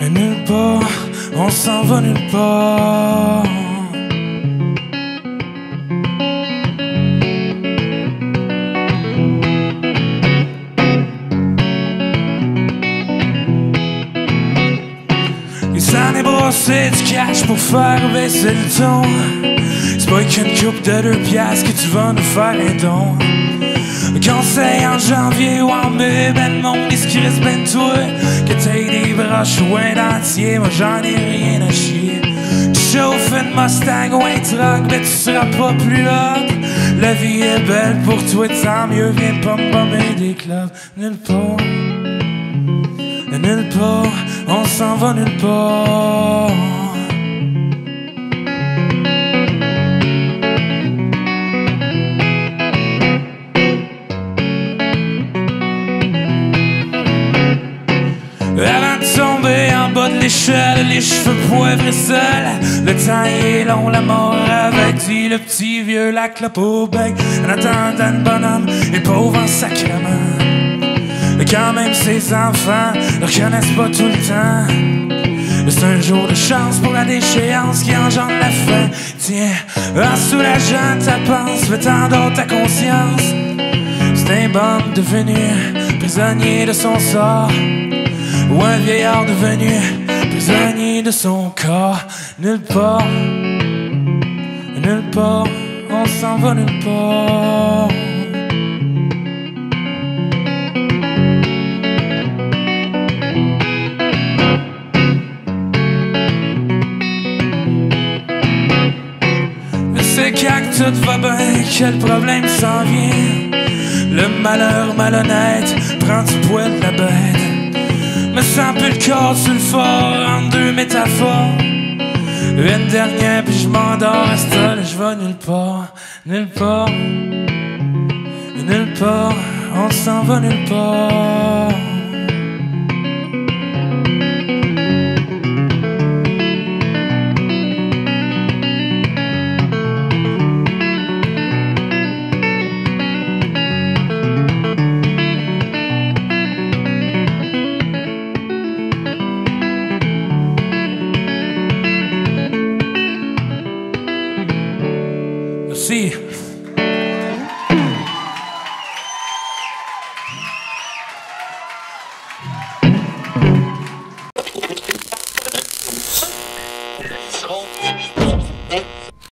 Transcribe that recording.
et nulle part, on s'en va nulle part. Années brossées du cash pour faire baisser le ton. C'est pas qu'une coupe de deux piastres que tu vas nous faire un don. Conseil en janvier ou en mai, ben se crisse ben toi? Que t'aies des broches ou un moi j'en ai rien à chier. Tu chauffes une Mustang ou un truck, mais tu seras pas plus hot. La vie est belle pour toi, tant mieux, viens pas me des clubs. Nulle part, nulle part, on s'en va nulle part. De l'échelle, les cheveux poivre et seuls. Le temps est long, la mort avec dit le petit vieux, la clope au bec. En attendant le bonhomme, et pauvre en sacrement. Mais quand même ses enfants ne reconnaissent pas tout le temps. C'est un jour de chance pour la déchéance qui engendre la fin. Tiens, en soulageant ta pense, fais dans ta conscience. C'est un bum devenu prisonnier de son sort. Ou un vieillard devenu prisonnier de son corps. Nulle part, nulle part, on s'en va nulle part. C'est quand tout va bien que le problème s'en vient. Le malheur malhonnête prend du poil de la bête. Me sens plus le corps sur le fort en deux métaphores. Une dernière puis je m'endors à ce je vais nulle part, nulle part, nulle part, on s'en va nulle part. see.